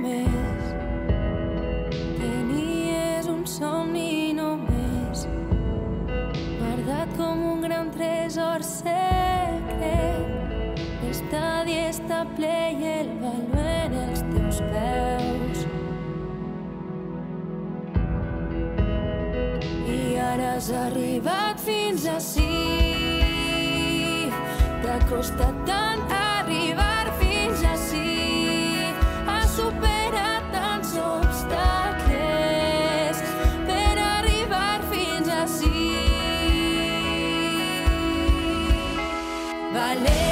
només. Tenies un somni només. Guardat com un gran tresor secret. L'estadi està ple i el valor en els teus peus. I ara has arribat fins ací. T'ha costat tant Vale.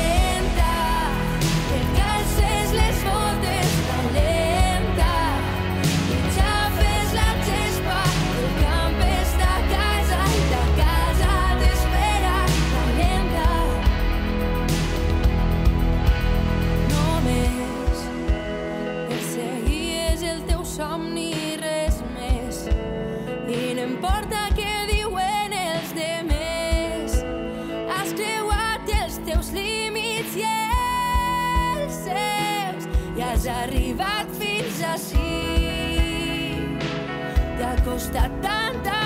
Has arribat fins ací. T'ha costat tant arribar